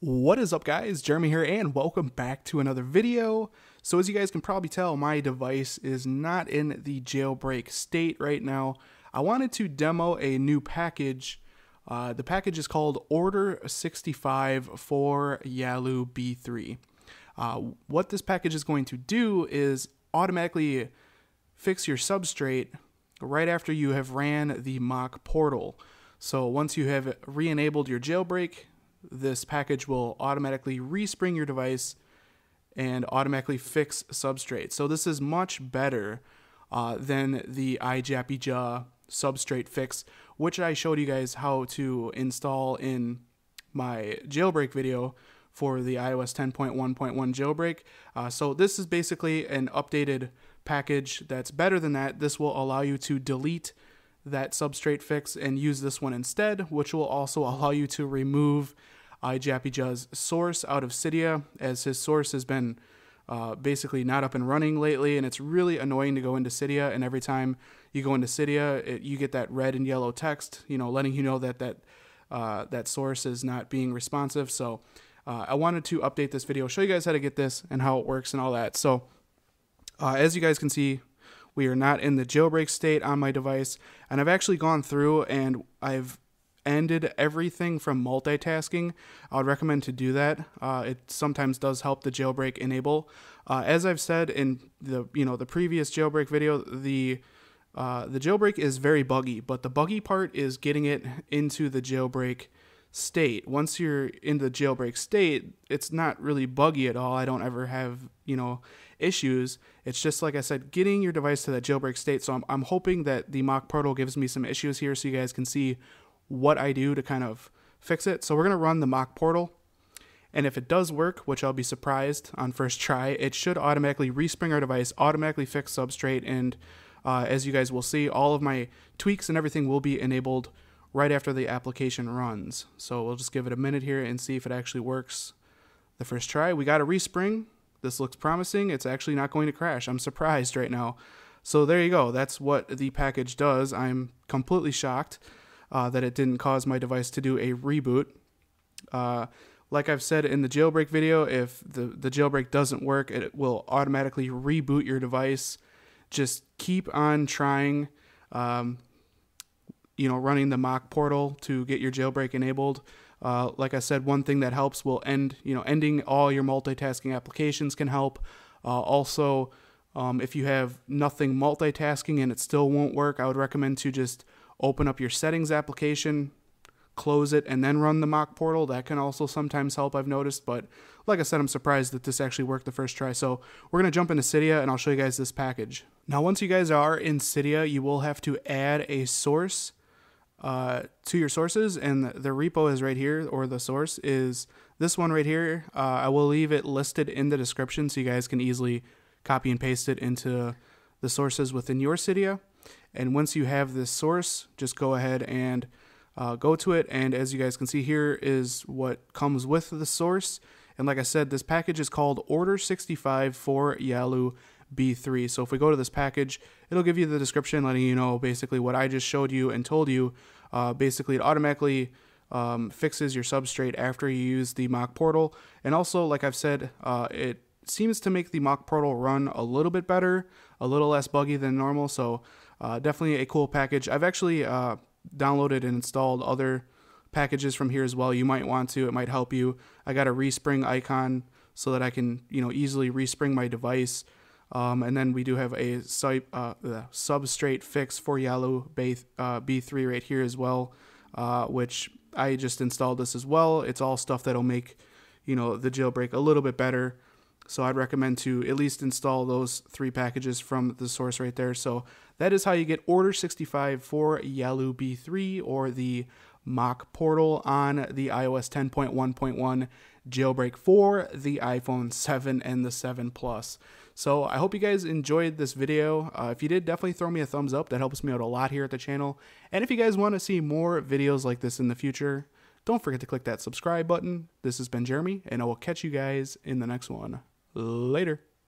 What is up guys, Jeremy here and welcome back to another video. So as you guys can probably tell, my device is not in the jailbreak state right now. I wanted to demo a new package. Uh, the package is called Order 65 for Yalu B3. Uh, what this package is going to do is automatically fix your substrate right after you have ran the Mach Portal. So once you have re-enabled your jailbreak, this package will automatically respring your device and automatically fix substrate. So this is much better uh, than the iJapija substrate fix, which I showed you guys how to install in my jailbreak video for the iOS 10.1.1 jailbreak. Uh, so this is basically an updated package that's better than that. This will allow you to delete that substrate fix and use this one instead, which will also allow you to remove iJapija's source out of Cydia, as his source has been uh, basically not up and running lately, and it's really annoying to go into Cydia. And every time you go into Cydia, it, you get that red and yellow text, you know, letting you know that that uh, that source is not being responsive. So uh, I wanted to update this video, show you guys how to get this and how it works and all that. So uh, as you guys can see, we are not in the jailbreak state on my device, and I've actually gone through and I've ended everything from multitasking. I would recommend to do that. Uh, it sometimes does help the jailbreak enable. Uh, as I've said in the you know the previous jailbreak video, the uh, the jailbreak is very buggy, but the buggy part is getting it into the jailbreak state. Once you're in the jailbreak state, it's not really buggy at all. I don't ever have, you know, issues. It's just like I said, getting your device to that jailbreak state. So I'm, I'm hoping that the Mach Portal gives me some issues here so you guys can see what I do to kind of fix it. So we're going to run the Mach Portal. And if it does work, which I'll be surprised on first try, it should automatically respring our device, automatically fix substrate, and uh, as you guys will see, all of my tweaks and everything will be enabled right after the application runs. So we'll just give it a minute here and see if it actually works the first try. We got a respring. This looks promising. It's actually not going to crash. I'm surprised right now. So there you go. That's what the package does. I'm completely shocked uh, that it didn't cause my device to do a reboot. Uh, like I've said in the jailbreak video, if the, the jailbreak doesn't work, it will automatically reboot your device. Just keep on trying, um, you know, running the Mach Portal to get your jailbreak enabled. Uh, like I said, one thing that helps will end, you know, ending all your multitasking applications can help. Uh, also, um, if you have nothing multitasking and it still won't work, I would recommend to just open up your settings application, close it, and then run the Mach Portal. That can also sometimes help, I've noticed. But like I said, I'm surprised that this actually worked the first try. So we're going to jump into Cydia and I'll show you guys this package. Now, once you guys are in Cydia, you will have to add a source uh, to your sources, and the repo is right here, or the source is this one right here. Uh, I will leave it listed in the description so you guys can easily copy and paste it into the sources within your Cydia. And once you have this source, just go ahead and uh, go to it. And as you guys can see here is what comes with the source. And like I said, this package is called Order 65 for Yalu B3. So if we go to this package, it'll give you the description letting you know basically what I just showed you and told you. Uh, basically, it automatically um, fixes your substrate after you use the Mach Portal. And also, like I've said, uh, it seems to make the Mach Portal run a little bit better, a little less buggy than normal. So uh, definitely a cool package. I've actually uh, downloaded and installed other packages from here as well. You might want to; it might help you. I got a respring icon so that I can you know easily respring my device. Um, and then we do have a uh, substrate fix for Yalu B3 uh, right here as well, uh, which I just installed this as well. It's all stuff that'll make you know the jailbreak a little bit better. So I'd recommend to at least install those three packages from the source right there. So that is how you get Order 65 for Yalu B3 or the Mach Portal on the iOS 10.1.1 jailbreak for the iPhone 7 and the 7 Plus. So I hope you guys enjoyed this video. Uh, if you did, definitely throw me a thumbs up. That helps me out a lot here at the channel. And if you guys want to see more videos like this in the future, don't forget to click that subscribe button. This has been Jeremy, and I will catch you guys in the next one. Later.